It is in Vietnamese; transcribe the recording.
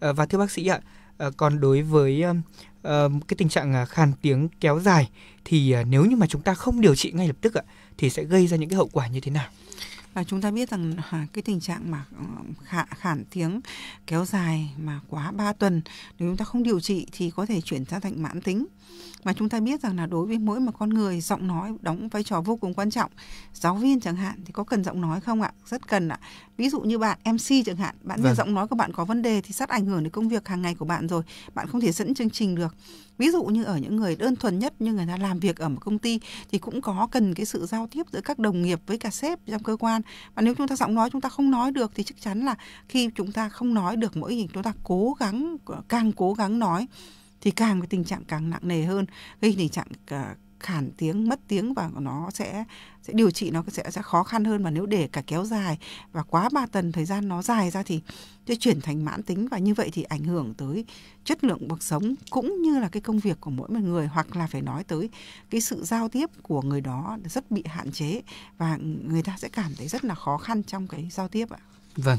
Ờ, và thưa bác sĩ ạ, ờ, còn đối với ờ, cái tình trạng à, khàn tiếng kéo dài thì à, nếu như mà chúng ta không điều trị ngay lập tức ạ thì sẽ gây ra những cái hậu quả như thế nào? Và chúng ta biết rằng cái tình trạng mà ờ, khả, khản tiếng kéo dài mà quá 3 tuần nếu chúng ta không điều trị thì có thể chuyển sang thành mãn tính. Mà chúng ta biết rằng là đối với mỗi một con người giọng nói đóng vai trò vô cùng quan trọng. Giáo viên chẳng hạn thì có cần giọng nói không ạ? Rất cần ạ. Ví dụ như bạn mc chẳng hạn bạn vâng. giọng nói của bạn có vấn đề thì rất ảnh hưởng đến công việc hàng ngày của bạn rồi. Bạn không thể dẫn chương trình được. Ví dụ như ở những người đơn thuần nhất như người ta làm việc ở một công ty thì cũng có cần cái sự giao tiếp giữa các đồng nghiệp với cả sếp trong cơ quan và nếu chúng ta giọng nói chúng ta không nói được thì chắc chắn là khi chúng ta không nói được mỗi gì chúng ta cố gắng, càng cố gắng nói thì càng cái tình trạng càng nặng nề hơn, gây tình trạng ờ, khản tiếng mất tiếng và nó sẽ sẽ điều trị nó sẽ sẽ khó khăn hơn. Và nếu để cả kéo dài và quá ba tuần thời gian nó dài ra thì sẽ chuyển thành mãn tính. Và như vậy thì ảnh hưởng tới chất lượng cuộc sống cũng như là cái công việc của mỗi một người. Hoặc là phải nói tới cái sự giao tiếp của người đó rất bị hạn chế. Và người ta sẽ cảm thấy rất là khó khăn trong cái giao tiếp ạ. Vâng,